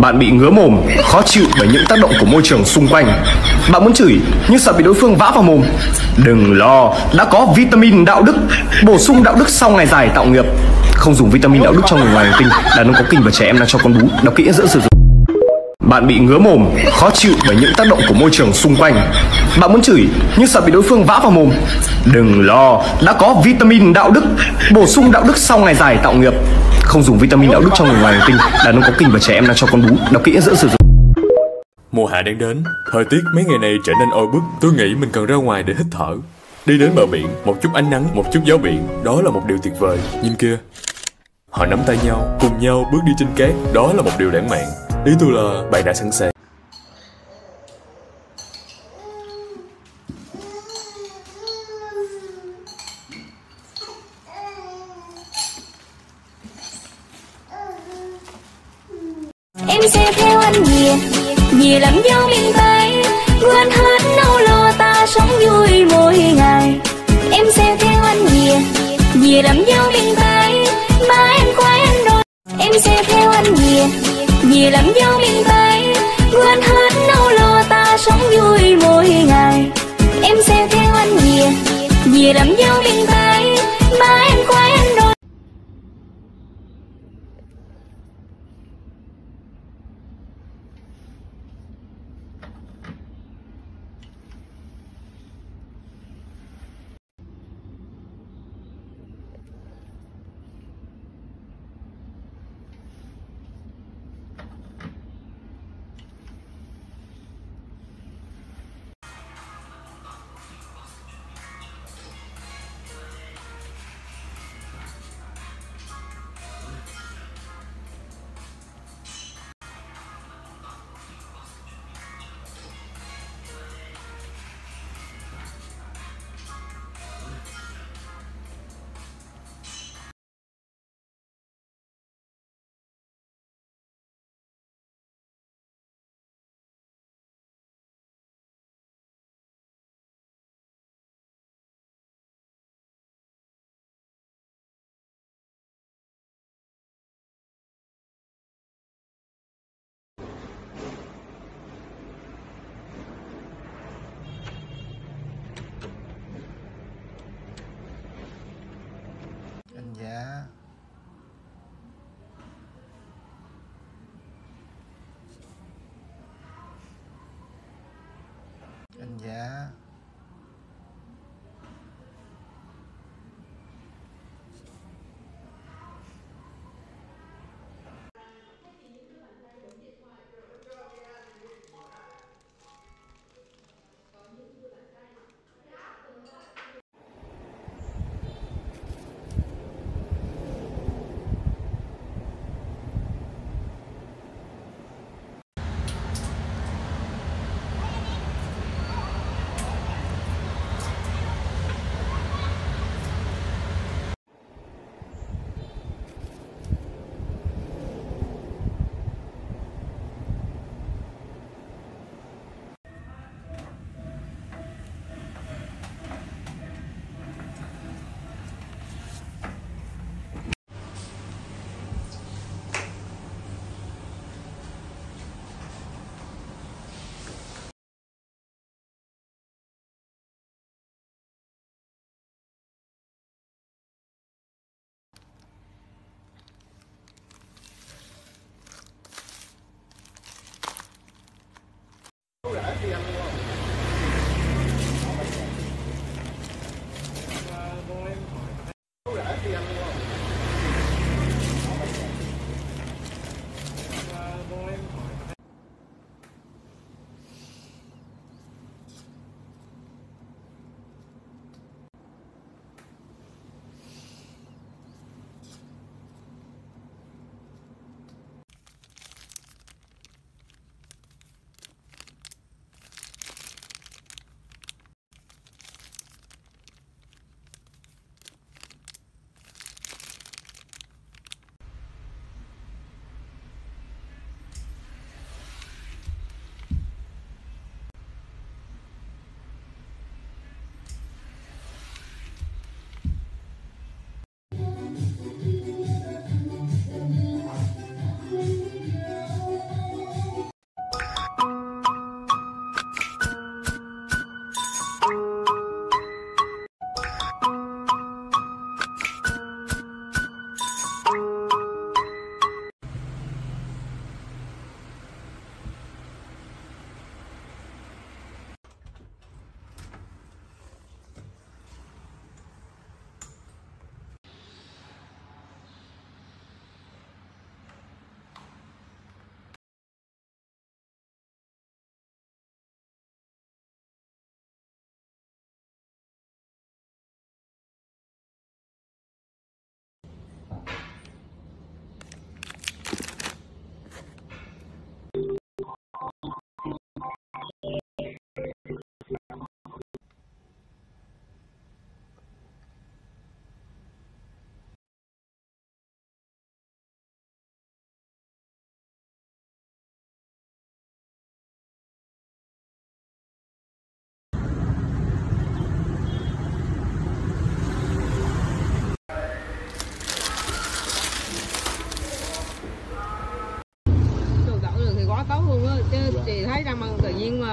Bạn bị ngứa mồm, khó chịu bởi những tác động của môi trường xung quanh. Bạn muốn chửi nhưng sợ bị đối phương vã vào mồm. Đừng lo, đã có vitamin đạo đức, bổ sung đạo đức sau ngày dài tạo nghiệp. Không dùng vitamin đạo đức cho người ngoài hành tinh, đàn ông có kinh và trẻ em đang cho con bú. Đọc kỹ giữa sử dụng. Bạn bị ngứa mồm, khó chịu bởi những tác động của môi trường xung quanh. Bạn muốn chửi nhưng sợ bị đối phương vã vào mồm. Đừng lo, đã có vitamin đạo đức, bổ sung đạo đức sau ngày dài tạo nghiệp. Không dùng vitamin đạo đức cho người ngoài hành tinh, đàn ông có kinh và trẻ em đang cho con bú. Đọc kỹ giữa sử dụng. Mùa hạ đang đến, thời tiết mấy ngày này trở nên oi bức, tôi nghĩ mình cần ra ngoài để hít thở. Đi đến bờ biển, một chút ánh nắng, một chút gió biển, đó là một điều tuyệt vời. Nhìn kia, họ nắm tay nhau, cùng nhau bước đi trên cát, đó là một điều lãng mạn. Ý tôi là bạn đã sẵn sàng. Em sẽ theo anh về Về làm dâu miền Tây Quên hết nỗi lo ta sống vui mỗi ngày. Em sẽ theo anh về Về làm dâu miền Tây Ba em khoái anh rồi Em sẽ theo anh về Về làm dâu miền Tây Quên hết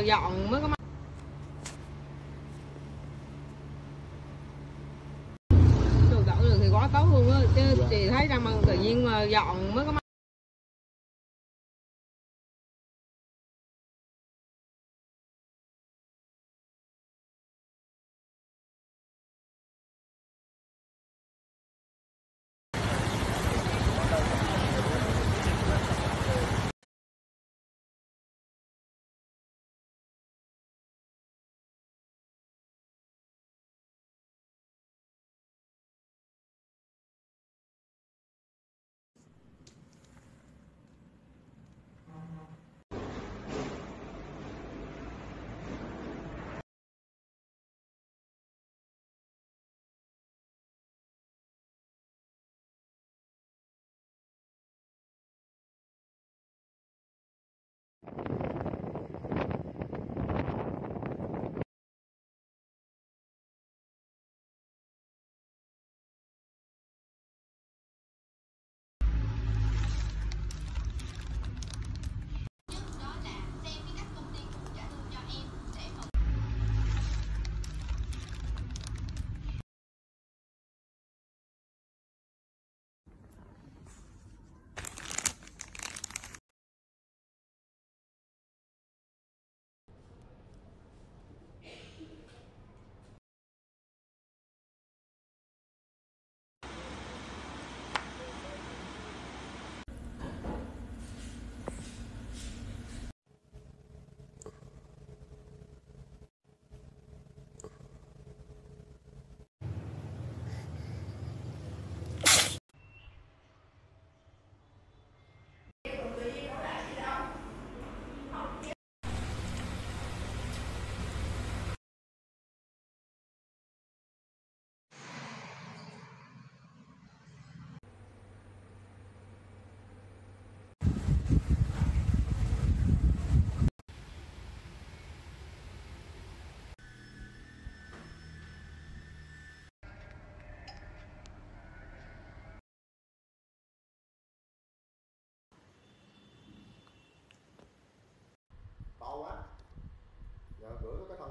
dọn mới có máy quá giờ gửi có cái thân